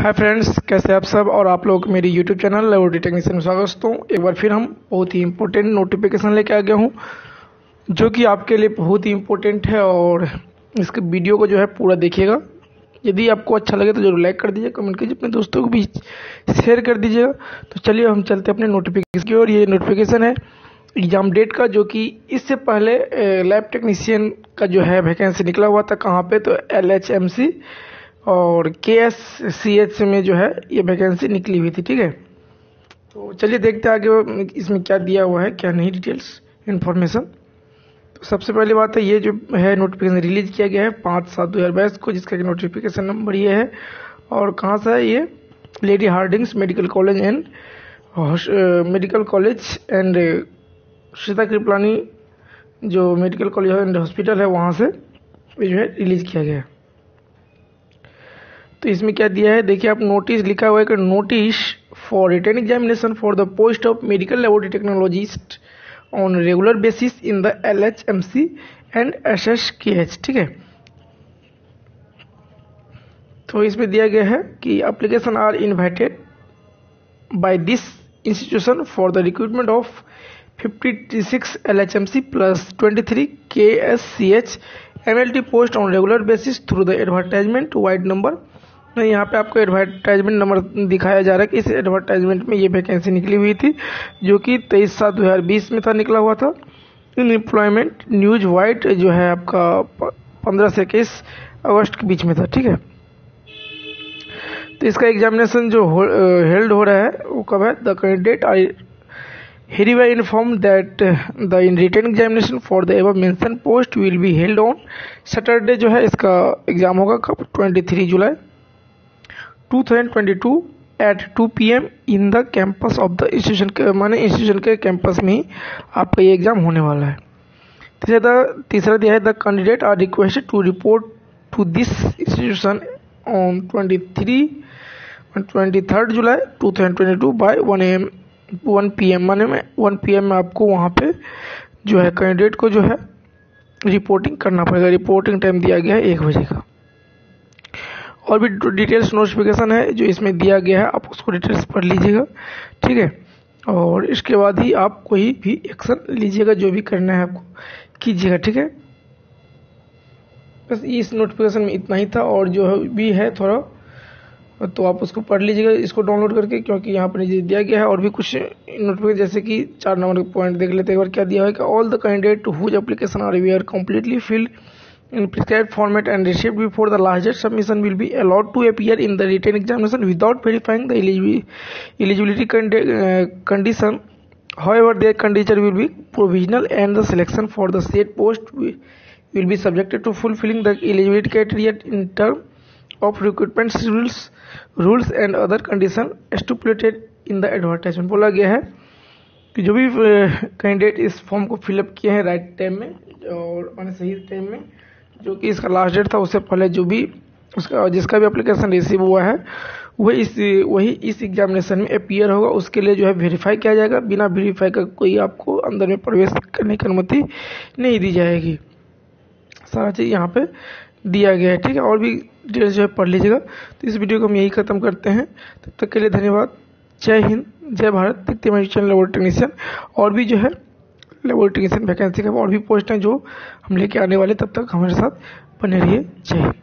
Hi friends कैसे आप सब? और आप लोग मेरी यूट्यूब चैनल लेबोरेटरी टेक्नीशियन में स्वागत हूँ एक बार फिर हम बहुत ही इंपॉर्टेंट नोटिफिकेशन लेके आ गया हूँ, जो कि आपके लिए बहुत ही इंपॉर्टेंट है और इसके वीडियो को जो है पूरा देखिएगा। यदि आपको अच्छा लगे तो ज़रूर लाइक कर दीजिए कमेंट कीजिए, अपने दोस्तों को भी शेयर कर दीजिएगा। तो चलिए हम चलते अपने नोटिफिकेशन की और ये नोटिफिकेशन है एग्ज़ाम डेट का, जो कि इससे पहले लैब टेक्नीशियन का जो है वैकेंसी निकला हुआ था कहाँ पर तो एल एच एम सी और के एस सी एच में जो है, ये वैकेंसी निकली हुई थी, ठीक है? तो चलिए देखते हैं आगे इसमें क्या दिया हुआ है, क्या नहीं डिटेल्स इन्फॉर्मेशन तो सबसे पहली बात है, ये जो है नोटिफिकेशन रिलीज़ किया गया है पाँच सात दो हज़ार बाईस को, जिसका कि नोटिफिकेशन नंबर ये है। और कहाँ से है ये? Lady Hardings Medical College and Medical College and Sita Kripalani जो मेडिकल कॉलेज एंड हॉस्पिटल है, वहाँ से ये जो है रिलीज़ किया गया है। तो इसमें क्या दिया है? देखिए, आप नोटिस लिखा हुआ है कि notice for written examination for the post of medical laboratory technologist on regular basis in the L H M C and S S K H ठीक है? तो इसमें दिया गया है कि application are invited by this institution for the recruitment of 56 LHMC plus 23 KSCH MLT post on regular basis through the advertisement wide number यहाँ पे आपको एडवर्टाइजमेंट नंबर दिखाया जा रहा है कि इस एडवर्टाइजमेंट में ये वैकेंसी निकली हुई थी जो कि तेईस सात दो हज़ार बीस में था निकला हुआ था। इन एम्प्लॉयमेंट न्यूज़ वाइट जो है आपका पंद्रह से इक्कीस अगस्त के बीच में था ठीक है? तो इसका एग्जामिनेशन जो हेल्ड हो रहा है वो कब है? The candidate I hereby informed that uh, the written examination for the above mentioned post will be held on Saturday जो है इसका एग्ज़ाम होगा कब? 23 July. 2022 at 2 P M in the campus of the institution के, माने institution के campus में ही आपका ये एग्ज़ाम होने वाला है। तीसरा तीसरा दिया है the candidate are requested to report to this institution on 23 twenty third July two thousand twenty two by one M one P M माने में वन पी एम में आपको वहाँ पे जो है कैंडिडेट को जो है रिपोर्टिंग करना पड़ेगा। रिपोर्टिंग टाइम दिया गया है एक बजे का। और भी डिटेल्स नोटिफिकेशन है, जो इसमें दिया गया है, आप उसको डिटेल्स पढ़ लीजिएगा, ठीक है? और इसके बाद ही आप कोई भी एक्शन लीजिएगा, जो भी करना है आपको, कीजिएगा, ठीक है? बस इस नोटिफिकेशन में इतना ही था, और जो भी है थोड़ा तो आप उसको पढ़ लीजिएगा, इसको डाउनलोड करके, क्योंकि यहाँ पर दिया गया है, और भी कुछ नोटिफिकेशन जैसे कि चार नंबर का पॉइंट देख लेते हैं, एक बार क्या दिया है कि all the candidate whose application are we are completely filled in prescribed format and received before the last date submission will be allowed to appear in the written examination without verifying the eligibility uh, condition however their candidature will be provisional and the selection for the said post will be subjected to fulfilling the eligibility criteria in terms of recruitment rules rules and other condition stipulated in the advertisement बोला गया है कि जो भी candidate इस form को fill up किए हैं राइट टाइम में और मैंने सही टाइम में जो कि इसका लास्ट डेट था, उससे पहले जो भी उसका, जिसका भी एप्लीकेशन रिसीव हुआ है, वही इस वही इस एग्जामिनेशन में अपियर होगा। उसके लिए जो है वेरीफाई किया जाएगा। बिना वेरीफाई का कोई आपको अंदर में प्रवेश करने की अनुमति नहीं दी जाएगी। सारा चीज़ यहाँ पे दिया गया है, ठीक है? और भी डिटेल्स जो है पढ़ लीजिएगा। तो इस वीडियो को हम यही ख़त्म करते हैं। तब तक के लिए धन्यवाद। जय हिंद, जय भारत। हैं चैनल टेक्नीशियन और भी जो है लेबोरेटरी टेक्नीशियन वैकेंसी के और भी पोस्ट हैं जो हम लेके आने वाले, तब तक हमारे साथ बने रहिए। जय हिंद।